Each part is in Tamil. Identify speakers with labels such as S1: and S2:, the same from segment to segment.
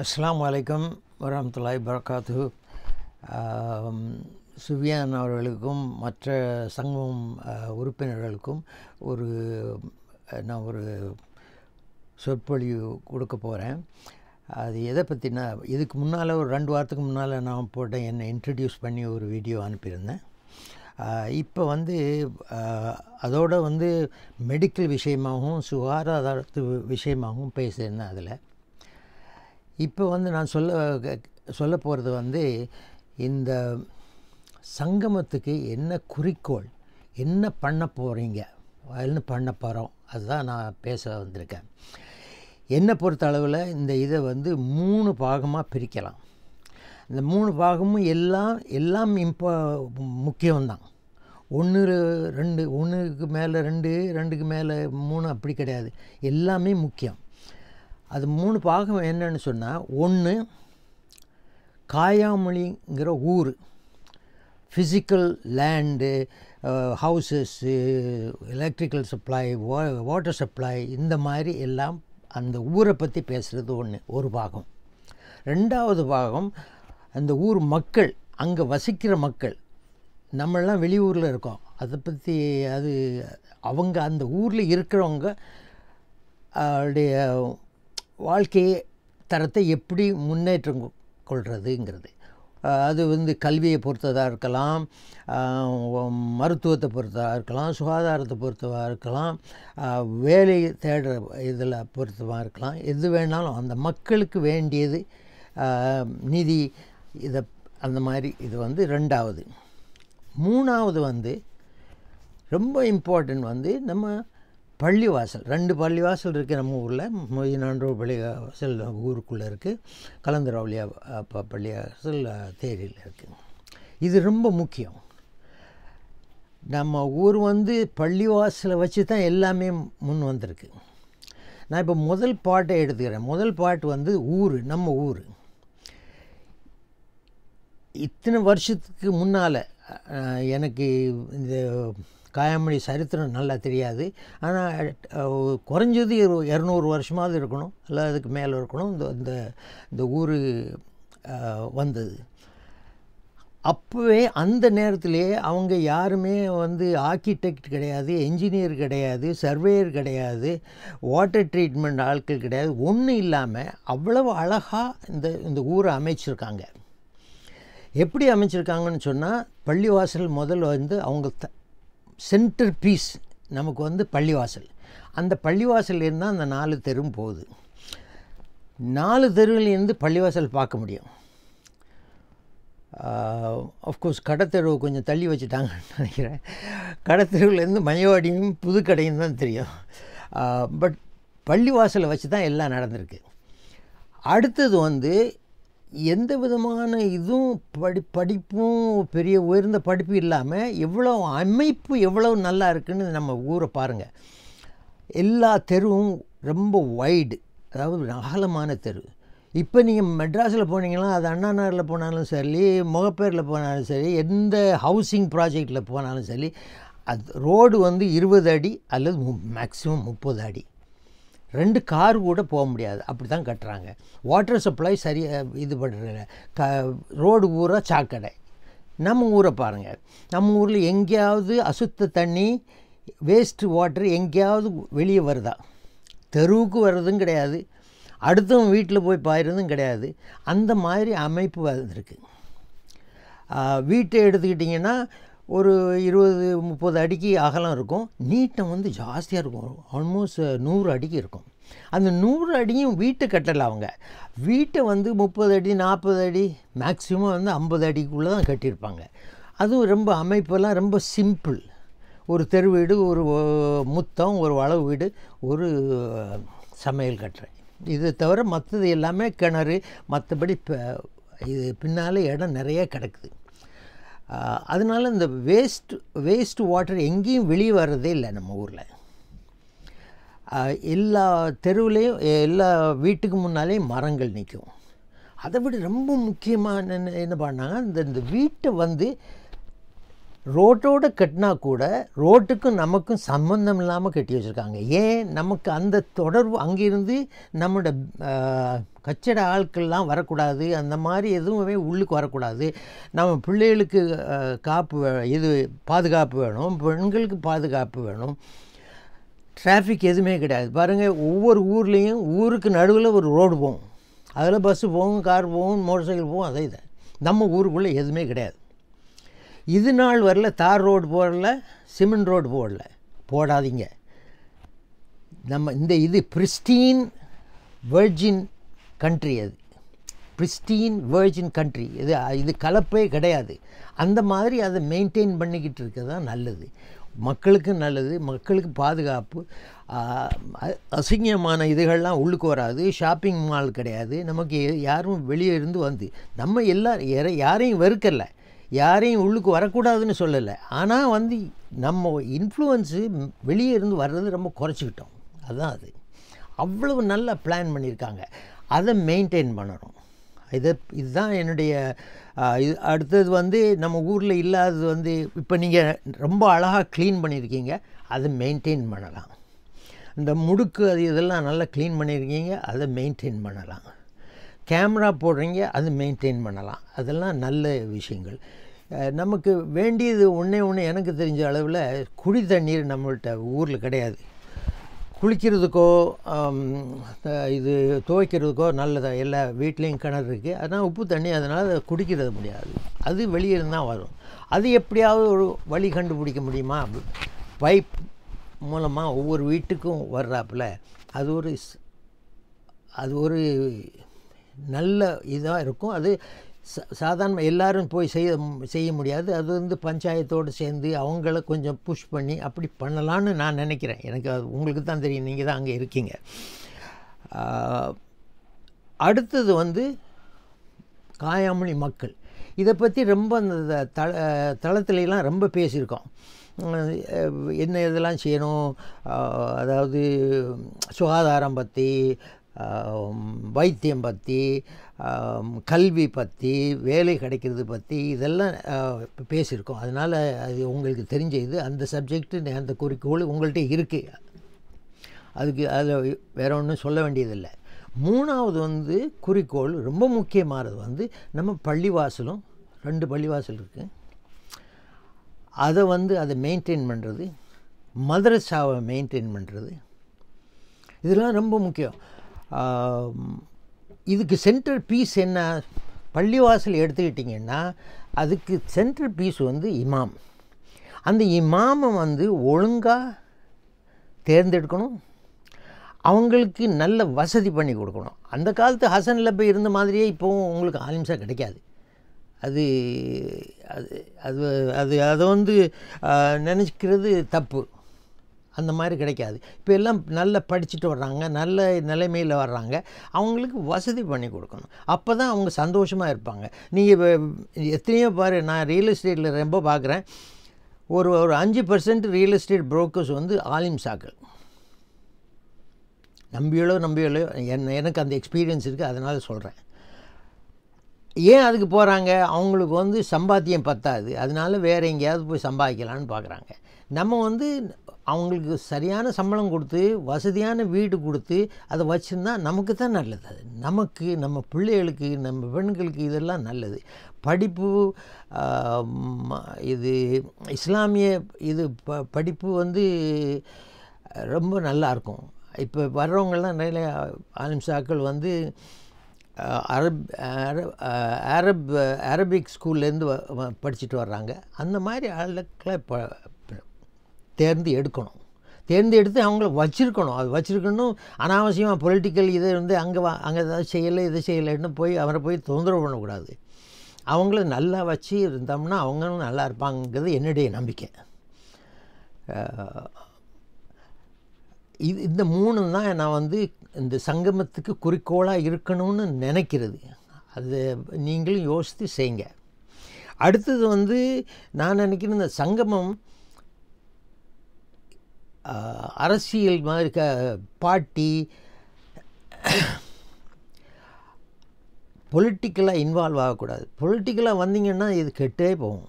S1: அஸ்லாம் வலைக்கம் வரமத்துல்லாய் பரகாத்து சுவியான் அவர்களுக்கும் மற்ற சங்கம் உறுப்பினர்களுக்கும் ஒரு நான் ஒரு சொற்பொழிவு கொடுக்க போகிறேன் அது எதை பற்றினா இதுக்கு முன்னால் ஒரு ரெண்டு வாரத்துக்கு முன்னால் நான் போட்டேன் என்னை இன்ட்ரடியூஸ் பண்ணி ஒரு வீடியோ அனுப்பியிருந்தேன். இப்போ வந்து அதோடு அதோட வந்து மெடிக்கல் விஷயமாகவும் சுகாதாரத்து விஷயமாகவும் பேசியிருந்தேன் அதில். இப்போ வந்து நான் சொல்ல சொல்ல போகிறது வந்து இந்த சங்கமத்துக்கு என்ன குறிக்கோள் என்ன பண்ண போகிறீங்க என்ன பண்ண போகிறோம் அதுதான் நான் பேச வந்திருக்கேன். என்னை பொறுத்த அளவில் இந்த இதை வந்து மூணு பாகமாக பிரிக்கலாம். இந்த மூணு பாகமும் எல்லாம் எல்லாம் இப்போ முக்கியம்தான். ஒன்று ரெண்டு ஒன்றுக்கு மேலே ரெண்டு ரெண்டுக்கு மேலே மூணு அப்படி கிடையாது. எல்லாமே முக்கியம். அது மூணு பாகம் என்னன்னு சொன்னால் ஒன்று காயாமொழிங்கிற ஊர். Physical land houses electrical supply வா வாட்டர் சப்ளை இந்த மாதிரி எல்லாம் அந்த ஊரை பற்றி பேசுகிறது ஒன்று ஒரு பாகம். ரெண்டாவது பாகம் அந்த ஊர் மக்கள் அங்கே வசிக்கிற மக்கள். நம்மளாம் வெளியூரில் இருக்கோம். அதை பற்றி அது அவங்க அந்த ஊரில் இருக்கிறவங்க அவருடைய வாழ்க்கையை தரத்தை எப்படி முன்னேற்றம் கொள்கிறதுங்கிறது அது வந்து கல்வியை பொறுத்ததாக இருக்கலாம் மருத்துவத்தை பொறுத்ததாக இருக்கலாம் சுகாதாரத்தை பொறுத்ததாக இருக்கலாம் வேலை தேடுற இதில் பொறுத்தமாக இருக்கலாம். எது வேணாலும் அந்த மக்களுக்கு வேண்டியது நிதி இதை அந்த மாதிரி இது வந்து ரெண்டாவது. மூணாவது வந்து ரொம்ப இம்பார்ட்டன்ட் வந்து நம்ம பள்ளிவாசல் ரெண்டு பள்ளிவாசல் இருக்குது நம்ம ஊரில். மொய்னாண்டோ பள்ளிவாசல் ஊருக்குள்ளே இருக்குது கலந்தரவழியா அப்போ பள்ளிவாசல் தேரியில் இருக்குது இது ரொம்ப முக்கியம். நம்ம ஊர் வந்து பள்ளிவாசலை வச்சு தான் எல்லாமே முன் வந்திருக்கு. நான் இப்போ முதல் பாட்டை எடுத்துக்கிறேன். முதல் பாட்டு வந்து ஊர் நம்ம ஊர். இத்தனை வருஷத்துக்கு முன்னால் எனக்கு இந்த காயாமொழி சரித்திரம் நல்லா தெரியாது. ஆனால் குறைஞ்சது இரு- இரநூறு வருஷமாவது இருக்கணும். இல்லை அதுக்கு மேலே இருக்கணும். இந்த இந்த இந்த ஊர் வந்தது. அப்போவே அந்த நேரத்திலேயே அவங்க யாருமே வந்து ஆர்கிடெக்ட் கிடையாது என்ஜினியர் கிடையாது சர்வேயர் கிடையாது வாட்டர் ட்ரீட்மெண்ட் ஆட்கள் கிடையாது. ஒன்றும் இல்லாமல் அவ்வளவு அழகாக இந்த இந்த ஊரை அமைச்சிருக்காங்க. எப்படி அமைச்சிருக்காங்கன்னு சொன்னால் பள்ளிவாசல் முதல்ல வந்து அவங்க த சென்டர் பீஸ் நமக்கு வந்து பள்ளிவாசல். அந்த பள்ளிவாசல் இருந்தால் அந்த நாலு தெருவும் போகுது. நாலு தெருவிலேருந்து பள்ளிவாசல் பார்க்க முடியும். அஃப்கோர்ஸ் கடத்தெருவை கொஞ்சம் தள்ளி வச்சுட்டாங்கன்னு நினைக்கிறேன். கடத்தெருவுலேருந்து மயவாடியும் புதுக்கடையும் தான் தெரியும். பட் பள்ளிவாசலை வச்சு தான் எல்லாம் நடந்திருக்கு. அடுத்தது வந்து எந்த விதமான இதுவும் படி படிப்பும் பெரிய உயர்ந்த படிப்பு இல்லாமல் எவ்வளோ அமைப்பு எவ்வளோ நல்லா இருக்குன்னு நம்ம ஊரை பாருங்கள் எல்லா தெருவும் ரொம்ப வைடு அதாவது அகலமான தெரு. இப்போ நீங்கள் மெட்ராஸில் போனீங்கன்னா அது அண்ணா நகரில் போனாலும் சரி முகப்பேரில் போனாலும் சரி எந்த ஹவுசிங் ப்ராஜெக்டில் போனாலும் சரி அது ரோடு வந்து இருபது அடி அல்லது மேக்ஸிமம் முப்பது அடி. ரெண்டு கார் கூட போக முடியாது. அப்படி தான் கட்டுறாங்க வாட்டர் சப்ளை சரியாக இது பண்ணுறதில்ல க ரோடு பூரா சாக்கடை. நம்ம ஊரை பாருங்கள் நம்ம ஊரில் எங்கேயாவது அசுத்த தண்ணி வேஸ்ட்டு வாட்டர் எங்கேயாவது வெளியே வருதா? தெருவுக்கு வர்றதும் கிடையாது. அடுத்தவன் வீட்டில் போய் பாயிறதும் கிடையாது. அந்த மாதிரி அமைப்பு வந்திருக்கு. வீட்டை எடுத்துக்கிட்டிங்கன்னா ஒரு இருபது முப்பது அடிக்கு அகலம் இருக்கும். நீட்டம் வந்து ஜாஸ்தியாக இருக்கும். ஆல்மோஸ்ட் நூறு அடிக்கு இருக்கும். அந்த நூறு அடியும் வீட்டை கட்டலை அவங்க. வீட்டை வந்து முப்பது அடி நாற்பது அடி மேக்ஸிமம் வந்து ஐம்பது அடிக்குள்ளே தான் கட்டியிருப்பாங்க. அதுவும் ரொம்ப அமைப்பெல்லாம் ரொம்ப சிம்பிள் ஒரு தெரு வீடு ஒரு முத்தம் ஒரு வளவு வீடு ஒரு சமையல் கட்டுறேன் இது தவிர மற்றது எல்லாமே கிணறு மற்றபடி இது பின்னால் இடம் நிறைய கிடக்குது. அதனால இந்த வேஸ்ட் வேஸ்ட் வாட்டர் எங்கேயும் வெளியே வர்றதே இல்லை நம்ம ஊரில். எல்லா தெருவுலேயும் எல்லா வீட்டுக்கு முன்னாலேயும் மரங்கள் நிற்கும். அதை விட ரொம்ப முக்கியமான என்ன என்ன பண்ணாங்க இந்த இந்த வீட்டை வந்து ரோட்டோடு கட்டினா கூட ரோட்டுக்கும் நமக்கும் சம்பந்தம் இல்லாமல் கட்டி வச்சுருக்காங்க. ஏன்? நமக்கு அந்த தொடர்பு அங்கேருந்து நம்மளோட கச்சட ஆட்கள்லாம் வரக்கூடாது. அந்த மாதிரி எதுவுமே உள்ளுக்கு வரக்கூடாது. நம்ம பிள்ளைகளுக்கு காப்பு வே- இது பாதுகாப்பு வேணும். பெண்களுக்கு பாதுகாப்பு வேணும். டிராஃபிக் எதுவுமே கிடையாது. பாருங்கள் ஒவ்வொரு ஊர்லேயும் ஊருக்கு நடுவில் ஒரு ரோடு போகும். அதில் பஸ்ஸு போகும் கார் போகும் மோட்டர் சைக்கிள் போகும் அதே இதை நம்ம ஊருக்குள்ளே எதுவுமே கிடையாது. இது நாள் வரல தார் ரோடு போடல சிமெண்ட் ரோடு போடல. போடாதீங்க. நம்ம இந்த இது பிரிஸ்டீன் வெர்ஜின் கண்ட்ரி அது. பிரிஸ்டீன் வேர்ஜின் கண்ட்ரி இது இது கலப்பே கிடையாது. அந்த மாதிரி அதை மெயின்டைன் பண்ணிக்கிட்டு இருக்க தான் நல்லது. மக்களுக்கு நல்லது மக்களுக்கு பாதுகாப்பு. அசிங்கமான இதுகள்லாம் உள்ளுக்கு வராது. ஷாப்பிங் மால் கிடையாது. நமக்கு யாரும் வெளியே இருந்து வந்து நம்ம எல்லா யார- யாரையும் வெறுக்கலை. யாரையும் உள்ளுக்கு வரக்கூடாதுன்னு சொல்லலை. ஆனால் வந்து நம்ம இன்ஃப்ளூயன்ஸு வெளியே இருந்து வர்றது ரொம்ப குறைச்சிக்கிட்டோம். அதுதான் அது. அவ்வளவு நல்லா பிளான் பண்ணியிருக்காங்க. அதை மெயின்டைன் பண்ணணும். இது இதுதான் என்னுடைய இது அடுத்தது வந்து நம்ம ஊரில் இல்லாதது வந்து இப்போ நீங்கள் ரொம்ப அழகாக க்ளீன் பண்ணியிருக்கீங்க. அதை மெயின்டைன் பண்ணலாம். இந்த முடுக்கு அது இதெல்லாம் நல்லா க்ளீன் பண்ணியிருக்கீங்க. அதை மெயின்டைன் பண்ணலாம். கேமரா போடுறீங்க அது மெயின்டைன் பண்ணலாம். அதெல்லாம் நல்ல விஷயங்கள். நமக்கு வேண்டியது ஒன்றே ஒன்று எனக்கு தெரிஞ்ச அளவில் குடி தண்ணீர் நம்மள்கிட்ட ஊரில் கிடையாது. குளிக்கிறதுக்கோ இது துவைக்கிறதுக்கோ நல்லதாக எல்லா வீட்லேயும் கிணறு இருக்குது அதனால் உப்பு தண்ணி அதனால் அதை குடிக்கிறது முடியாது. அது வெளியே தான் வரும். அது எப்படியாவது ஒரு வழி கண்டுபிடிக்க முடியுமா? பைப் மூலமாக ஒவ்வொரு வீட்டுக்கும் வர்றாப்புல. அது ஒரு அது ஒரு நல்ல இதாக இருக்கும். அது சாதாரண எல்லாரும் போய் செய்ய செய்ய முடியாது. அது வந்து பஞ்சாயத்தோடு சேர்ந்து அவங்கள கொஞ்சம் புஷ் பண்ணி அப்படி பண்ணலான்னு நான் நினைக்கிறேன். எனக்கு அது உங்களுக்கு தான் தெரியும். நீங்கள் தான் அங்கே இருக்கீங்க. அடுத்தது வந்து காயாமணி மக்கள். இதை பற்றி ரொம்ப அந்த தள தளத்துலலாம் ரொம்ப பேசியிருக்கோம். என்ன இதெல்லாம் செய்யணும்? அதாவது சுகாதாரம் பற்றி வைத்தியம் பற்றி கல்வி பற்றி வேலை கிடைக்கிறது பற்றி இதெல்லாம் பேசியிருக்கோம். அதனால் அது உங்களுக்கு தெரிஞ்ச இது. அந்த சப்ஜெக்ட்டு அந்த குறிக்கோள் உங்கள்கிட்ட இருக்குது அதுக்கு அதில் வேற ஒன்றும் சொல்ல வேண்டியதில்லை. மூணாவது வந்து குறிக்கோள் ரொம்ப முக்கியமானது வந்து நம்ம பள்ளிவாசலும் ரெண்டு பள்ளிவாசல் இருக்குது அதை வந்து அதை மெயின்டைன் பண்ணுறது மதரசாவை மெயின்டைன் பண்ணுறது இதெல்லாம் ரொம்ப முக்கியம். இதுக்கு சென்ட்ரல் பீஸ் என்ன? பள்ளிவாசல் எடுத்துக்கிட்டிங்கன்னா அதுக்கு சென்ட்ரல் பீஸ் வந்து இமாம். அந்த இமாமை வந்து ஒழுங்காக தேர்ந்தெடுக்கணும். அவங்களுக்கு நல்ல வசதி பண்ணி கொடுக்கணும். அந்த காலத்து ஹசனில் போய் இருந்த மாதிரியே இப்போவும் உங்களுக்கு ஆலிம்ஸாக கிடைக்காது. அது அது அது அது அதை வந்து நினச்சிக்கிறது தப்பு. அந்த மாதிரி கிடைக்காது. இப்போ எல்லாம் நல்லா படிச்சுட்டு வர்றாங்க நல்ல நிலைமையில் வர்றாங்க. அவங்களுக்கு வசதி பண்ணி கொடுக்கணும். அப்போ தான் அவங்க சந்தோஷமாக இருப்பாங்க. நீங்கள் எத்தனையோ பாரு நான் ரியல் எஸ்டேட்டில் ரொம்ப பார்க்குறேன் ஒரு ஒரு அஞ்சு பர்சன்ட் ரியல் எஸ்டேட் புரோக்கர்ஸ் வந்து ஆலிம் சாக்கள் நம்பியலோ நம்பியளோ என் எனக்கு அந்த எக்ஸ்பீரியன்ஸ் இருக்குது அதனால் சொல்கிறேன் ஏன் அதுக்கு போகிறாங்க அவங்களுக்கு வந்து சம்பாத்தியம் பத்தாது. அதனால வேறு எங்கேயாவது போய் சம்பாதிக்கலான்னு பார்க்குறாங்க நம்ம வந்து அவங்களுக்கு சரியான சம்பளம் கொடுத்து வசதியான வீடு கொடுத்து அதை வச்சுருந்தா நமக்கு தான் நல்லது. அது நமக்கு நம்ம பிள்ளைகளுக்கு நம்ம பெண்களுக்கு இதெல்லாம் நல்லது. படிப்பு இது இஸ்லாமிய இது ப படிப்பு வந்து ரொம்ப நல்லா இருக்கும். இப்போ வர்றவங்கெல்லாம் நிறைய ஆலிம்சாக்கள் வந்து அரப் அரப் அரபிக் ஸ்கூல்லேருந்து வ படிச்சுட்டு வர்றாங்க. அந்த மாதிரி ஆளுக்களை ப- தேர்ந்து எடுக்கணும். தேர்ந்து எடுத்து அவங்கள வச்சுருக்கணும். அது வச்சுருக்கணும் அனாவசியமாக பொலிட்டிக்கல் இதை வந்து அங்கே வா அங்கே ஏதாவது செய்யலை இதை செய்யலைன்னு போய் அவரை போய் தொந்தரவு பண்ணக்கூடாது. அவங்கள நல்லா வச்சு இருந்தோம்னா அவங்களும் நல்லா இருப்பாங்கிறது என்னுடைய நம்பிக்கை. இது இந்த மூணு தான் நான் வந்து இந்த சங்கமத்துக்கு குறிக்கோளாக இருக்கணும்னு நினைக்கிறது. அது நீங்களும் யோசித்து செய்யுங்க. அடுத்தது வந்து நான் நினைக்கிறேன் இந்த சங்கமம் அரசியல் மாதிரி க பார்ட்டி பொலிட்டிக்கலாக இன்வால்வ் ஆகக்கூடாது. பொலிட்டிக்கலாக வந்தீங்கன்னா இது கெட்டே போகும்.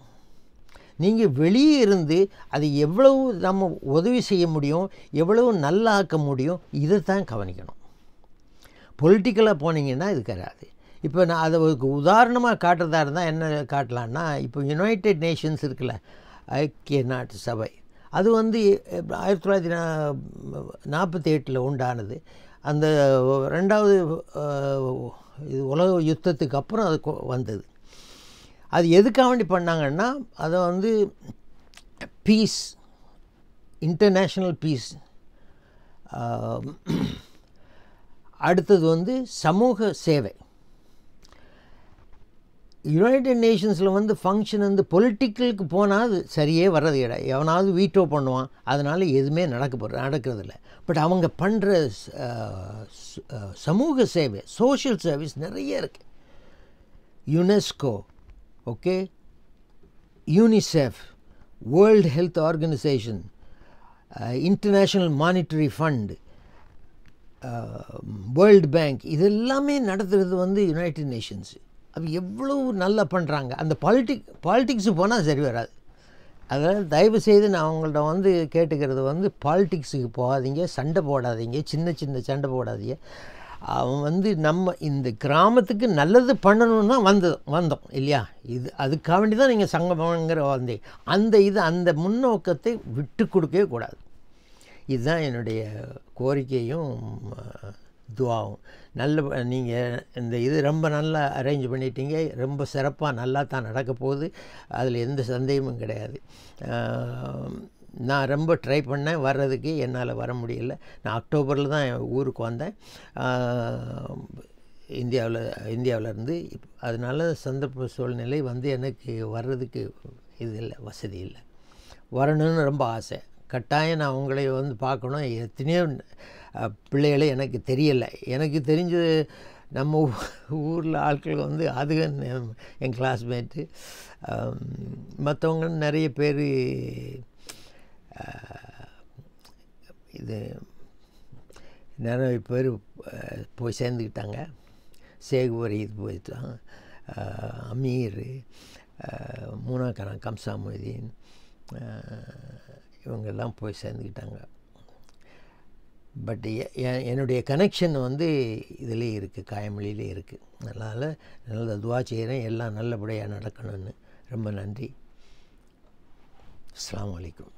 S1: நீங்கள் வெளியே இருந்து அது எவ்வளவு நம்ம உதவி செய்ய முடியும் எவ்வளவு நல்லா ஆக்க முடியும் இதை தான் கவனிக்கணும் பொலிட்டிக்கலாக போனீங்கன்னா இது கிடையாது இப்போ நான் அதை ஒரு உதாரணமாக காட்டுறதா இருந்தால் என்ன காட்டலான்னா இப்போ யுனைடெட் நேஷன்ஸ் இருக்குல்ல ஐக்கிய நாட்டு சபை. அது வந்து ஆயிரத்தி தொள்ளாயிரத்தி நா நாற்பத்தி எட்டில் உண்டானது. அந்த ரெண்டாவது இது உலக யுத்தத்துக்கு அப்புறம் அது கொ- வந்தது. அது எதுக்காக வேண்டி பண்ணாங்கன்னா அதை வந்து பீஸ் இன்டர்நேஷ்னல் பீஸ் அடுத்தது வந்து சமூக சேவை. யுனைடெட் நேஷன்ஸில் வந்து ஃபங்க்ஷன் வந்து பொலிட்டிக்கலுக்கு போனால் அது சரியே வர்றது இடம் எவனாவது வீட்டோ பண்ணுவான். அதனால் எதுவுமே நடக்க போகிற நடக்கிறதில்ல. பட் அவங்க பண்ணுற சமூக சேவை சோஷியல் சர்வீஸ் நிறைய இருக்குது UNESCO okay UNICEF world health organisation international monetary fund world bank இதெல்லாமே நடத்துகிறது வந்து யுனைடெட் நேஷன்ஸு அது எவ்வளவு நல்லா பண்ணுறாங்க அந்த பாலிட்டிக் பாலிட்டிக்ஸு போனால் சரி வராது. அதனால் தயவுசெய்து நான் அவங்கள்ட்ட வந்து கேட்டுக்கிறது வந்து பாலிட்டிக்ஸுக்கு போகாதீங்க சண்டை போடாதீங்க சின்ன சின்ன சண்டை போடாதீங்க. அவன் வந்து நம்ம இந்த கிராமத்துக்கு நல்லது பண்ணணும்னு தான் வந்தது வந்தோம் இல்லையா? இது அதுக்காக வேண்டி தான் நீங்கள் சங்கமங்கிற வந்தீங்க அந்த இது அந்த முன்னோக்கத்தை விட்டு கொடுக்கவே கூடாது. இதுதான் என்னுடைய கோரிக்கையும் துவாகும் நல்ல நீங்கள் இந்த இது ரொம்ப நல்லா அரேஞ்ச் பண்ணிட்டீங்க. ரொம்ப சிறப்பாக நல்லா தான் நடக்க போகுது. அதில் எந்த சந்தேகமும் கிடையாது. நான் ரொம்ப ட்ரை பண்ணேன். வர்றதுக்கு என்னால் வர முடியல. நான் அக்டோபரில் தான் என் ஊருக்கு வந்தேன். இந்தியாவில் இந்தியாவிலேருந்து அதனால் சந்தர்ப்ப சூழ்நிலை வந்து எனக்கு வர்றதுக்கு இது இல்லை வசதி இல்லை. வரணும்னு ரொம்ப ஆசை. கட்டாயம் நான் உங்களை வந்து பார்க்கணும். எத்தனையோ பிள்ளைகளை எனக்கு தெரியலை. எனக்கு தெரிஞ்சது நம்ம ஊரில் ஆட்கள் வந்து அதுகன் என்- கிளாஸ்மேட்டு மற்றவங்க நிறைய பேர் இது நிறைய பேர் போய் சேர்ந்துக்கிட்டாங்க. சேகுவரி இது போயிட்டான் அமீர் அஹ், கம்சாமுதீன் இவங்கெல்லாம் போய் சேர்ந்துக்கிட்டாங்க. பட் என்னுடைய கனெக்ஷன் வந்து இதிலே இருக்குது காயமொழியிலே இருக்குது அதனால் நல்ல துவா செய்கிறேன் எல்லாம் நல்லபடியாக நடக்கணும்னு. ரொம்ப நன்றி. அஸ்லாம் வலைக்கம்